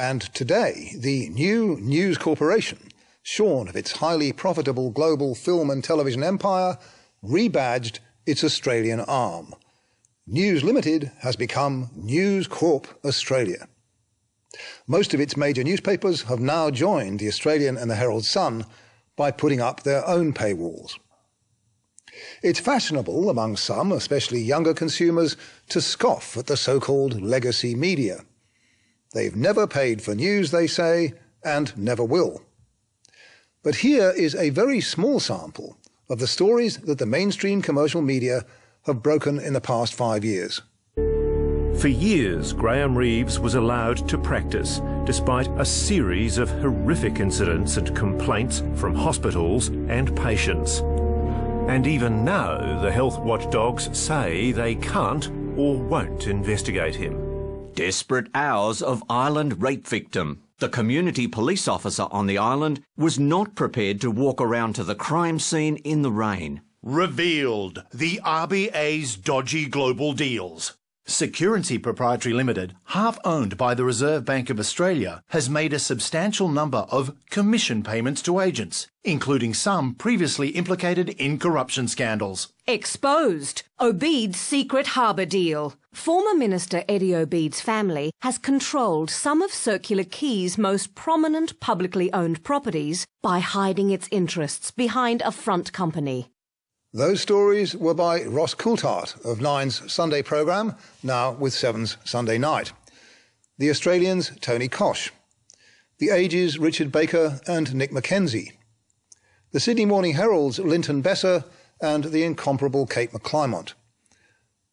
And today, the new News Corporation, shorn of its highly profitable global film and television empire, rebadged its Australian arm. News Limited has become News Corp Australia. Most of its major newspapers have now joined the Australian and the Herald Sun by putting up their own paywalls. It's fashionable among some, especially younger consumers, to scoff at the so-called legacy media. They've never paid for news, they say, and never will. But here is a very small sample of the stories that the mainstream commercial media have broken in the past five years. For years, Graeme Reeves was allowed to practice, despite a series of horrific incidents and complaints from hospitals and patients. And even now, the health watchdogs say they can't or won't investigate him. Desperate hours of island rape victim. The community police officer on the island was not prepared to walk around to the crime scene in the rain. Revealed the RBA's dodgy global deals. Securency Proprietary Limited, half owned by the Reserve Bank of Australia, has made a substantial number of commission payments to agents, including some previously implicated in corruption scandals. Exposed. Obeid's secret harbour deal. Former Minister Eddie Obeid's family has controlled some of Circular Quay's most prominent publicly owned properties by hiding its interests behind a front company. Those stories were by Ross Coulthart of Nine's Sunday programme, now with Seven's Sunday Night. The Australians, Tony Koch. The Age's, Richard Baker and Nick McKenzie. The Sydney Morning Herald's, Linton Besser and the incomparable Kate McClymont.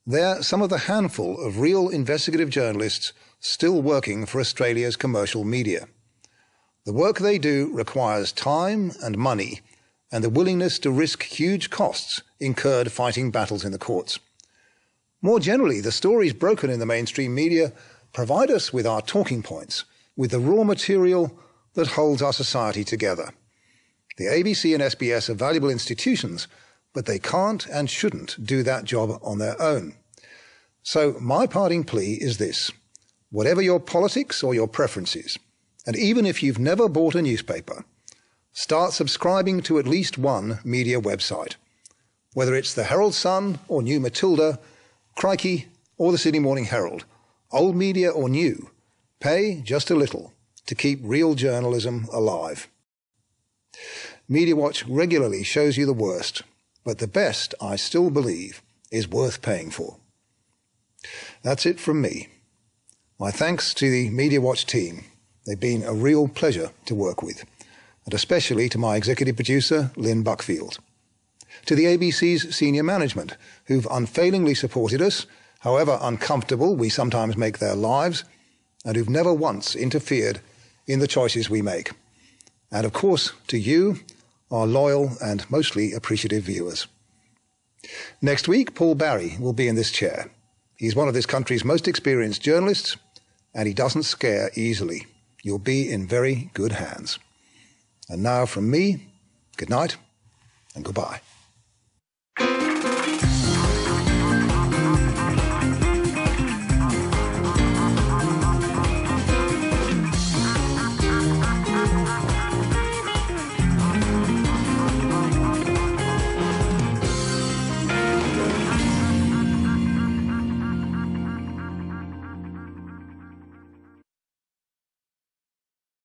They're some of the handful of real investigative journalists still working for Australia's commercial media. The work they do requires time and money and the willingness to risk huge costs incurred fighting battles in the courts. More generally, the stories broken in the mainstream media provide us with our talking points, with the raw material that holds our society together. The ABC and SBS are valuable institutions, but they can't and shouldn't do that job on their own. So my parting plea is this. Whatever your politics or your preferences, and even if you've never bought a newspaper, start subscribing to at least one media website. Whether it's the Herald Sun or New Matilda, Crikey or the Sydney Morning Herald, old media or new, pay just a little to keep real journalism alive. Media Watch regularly shows you the worst, but the best, I still believe, is worth paying for. That's it from me. My thanks to the Media Watch team. They've been a real pleasure to work with and especially to my executive producer, Lin Buckfield. To the ABC's senior management, who've unfailingly supported us, however uncomfortable we sometimes make their lives, and who've never once interfered in the choices we make. And of course, to you, our loyal and mostly appreciative viewers. Next week, Paul Barry will be in this chair. He's one of this country's most experienced journalists, and he doesn't scare easily. You'll be in very good hands. And now from me, good night and goodbye.